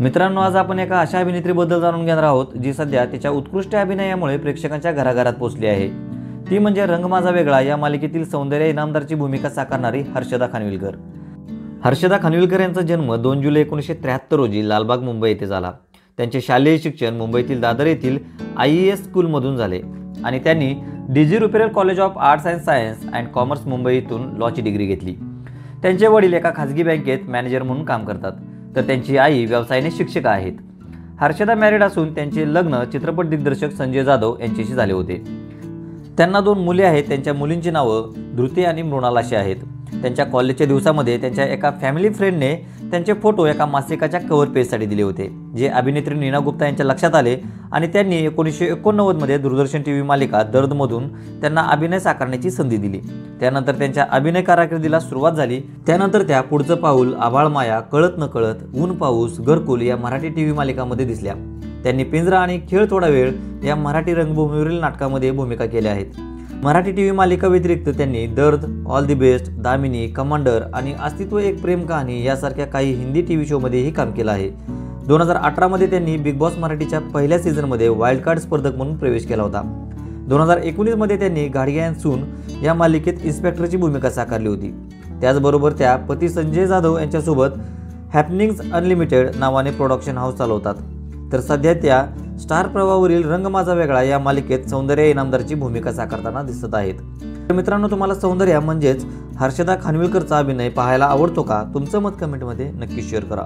मित्रांनो आज आपण एका अशा अभिनेत्रीबद्दल जाणून घेणार आहोत जी सध्या तिच्या उत्कृष्ट अभिनयामुळे प्रेक्षकांच्या घराघरात पोचली आहे. ती म्हणजे रंग माझा वेगळा या मालिकेतील सौंदर्य इनामदारची भूमिका साकारणारी हर्षदा खानविलकर. हर्षदा खानविलकर यांचा जन्म दोन जुलै एकोणीसशे त्र्याहत्तर रोजी लालबाग मुंबई येथे झाला. त्यांचे शालेय शिक्षण मुंबईतील दादर येथील आय ई एस स्कूलमधून झाले आणि त्यांनी DG Ruparel college of arts and science and commerce Mumbai इथून लॉची डिग्री घेतली. त्यांचे वडील एका खाजगी बँकेत मॅनेजर म्हणून काम करतात. तर त्यांची आई व्यवसायाने शिक्षिका आहेत. हर्षदा मॅरिड असून त्यांचे लग्न चित्रपट दिग्दर्शक संजय जाधव यांच्याशी झाले होते. त्यांना दोन मुले आहेत. त्यांच्या मुलींची नावं धृती आणि मृणाल अशी आहेत. त्यांच्या कॉलेजच्या दिवसामध्ये त्यांच्या एका फॅमिली फ्रेंडने त्यांचे फोटो एका मासिकाच्या कव्हर पेजसाठी दिले होते जे अभिनेत्री नीना गुप्ता यांच्या लक्षात आले आणि त्यांनी एकोणीसशे एकोणनव्वदमध्ये दूरदर्शन टी व्ही मालिका दर्दमधून त्यांना अभिनय साकारण्याची संधी दिली. त्यानंतर त्यांच्या अभिनय कारकिर्दीला सुरुवात झाली. त्यानंतर त्या पुढचं पाऊल आभाळ माया कळत न कळत ऊन पाऊस घरकुल या मराठी टी व्ही मालिकामध्ये दिसल्या. त्यांनी पिंजरा आणि खेळ थोडा वेळ या मराठी रंगभूमीवरील नाटकामध्ये भूमिका केल्या आहेत. मराठी टी व्ही मालिका व्यतिरिक्त त्यांनी Dard all the best Damini commander आणि अस्तित्व एक प्रेम कहाणी यासारख्या काही हिंदी टी व्ही शोमध्येही काम केलं आहे. दोन हजार अठरामध्ये त्यांनी बिग बॉस मराठीच्या पहिल्या सीझनमध्ये वाईल्ड कार्ड स्पर्धक म्हणून प्रवेश केला होता. दोन हजार एकोणीसमध्ये त्यांनी गाडग्या अँड सून या मालिकेत इन्स्पेक्टरची भूमिका साकारली होती. त्याचबरोबर त्या पती संजय जाधव यांच्यासोबत हॅपनिंग्ज अनलिमिटेड नावाने प्रोडक्शन हाऊस चालवतात. तर सध्या त्या स्टार प्रवावरील रंग माझा वेगळा या मालिकेत सौंदर्य इनामदारची भूमिका साकारताना दिसत आहेत. तर मित्रांनो तुम्हाला सौंदर्य म्हणजेच हर्षदा खानविलकरचा अभिनय पाहायला आवडतो का? तुमचं मत कमेंटमध्ये नक्की शेअर करा.